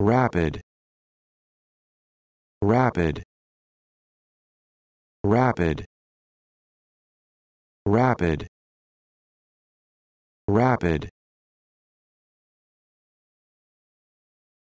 rapid. Rapid. Rapid. Rapid. Rapid.